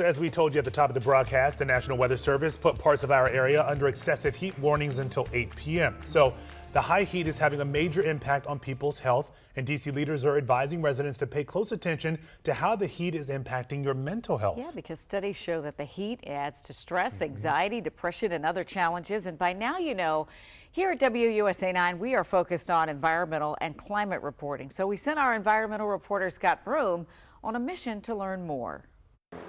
As we told you at the top of the broadcast, the National Weather Service put parts of our area under excessive heat warnings until 8 p.m. So the high heat is having a major impact on people's health, and DC leaders are advising residents to pay close attention to how the heat is impacting your mental health. Yeah, because studies show that the heat adds to stress, mm-hmm. anxiety, depression, and other challenges. And by now, you know, here at WUSA 9, we are focused on environmental and climate reporting. So we sent our environmental reporter, Scott Broom, on a mission to learn more.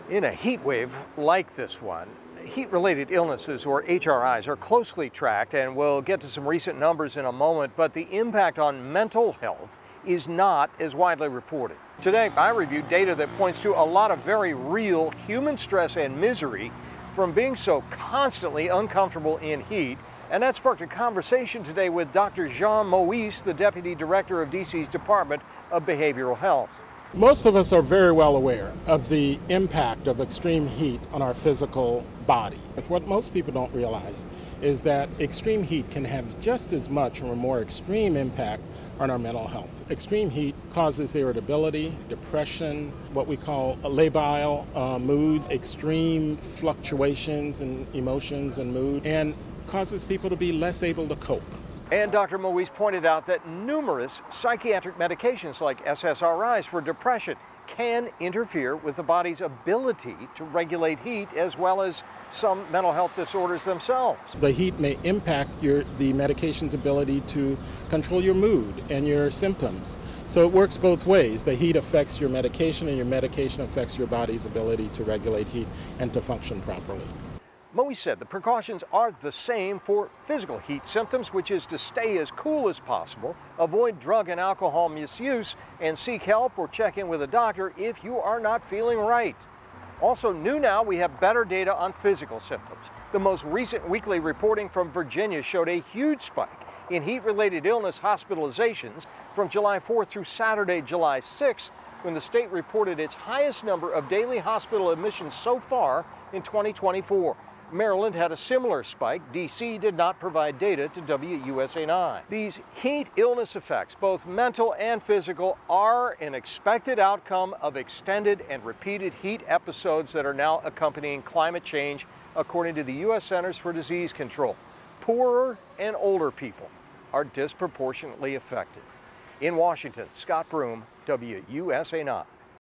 In a heat wave like this one, heat-related illnesses, or HRIs, are closely tracked, and we'll get to some recent numbers in a moment, but the impact on mental health is not as widely reported. Today, I reviewed data that points to a lot of very real human stress and misery from being so constantly uncomfortable in heat, and that sparked a conversation today with Dr. Jean Moise, the Deputy Director of DC's Department of Behavioral Health. Most of us are very well aware of the impact of extreme heat on our physical body. But What most people don't realize is that extreme heat can have just as much or more extreme impact on our mental health. Extreme heat causes irritability, depression, what we call labile uh, mood, extreme fluctuations in emotions and mood, and causes people to be less able to cope. And Dr. Moise pointed out that numerous psychiatric medications like SSRIs for depression can interfere with the body's ability to regulate heat as well as some mental health disorders themselves. The heat may impact your, the medication's ability to control your mood and your symptoms. So it works both ways. The heat affects your medication and your medication affects your body's ability to regulate heat and to function properly. Moise said the precautions are the same for physical heat symptoms, which is to stay as cool as possible, avoid drug and alcohol misuse, and seek help or check in with a doctor if you are not feeling right. Also new now, we have better data on physical symptoms. The most recent weekly reporting from Virginia showed a huge spike in heat-related illness hospitalizations from July 4th through Saturday, July 6th, when the state reported its highest number of daily hospital admissions so far in 2024. Maryland had a similar spike. D.C. did not provide data to WUSA 9. These heat illness effects, both mental and physical, are an expected outcome of extended and repeated heat episodes that are now accompanying climate change, according to the U.S. Centers for Disease Control. Poorer and older people are disproportionately affected. In Washington, Scott Broom, WUSA 9.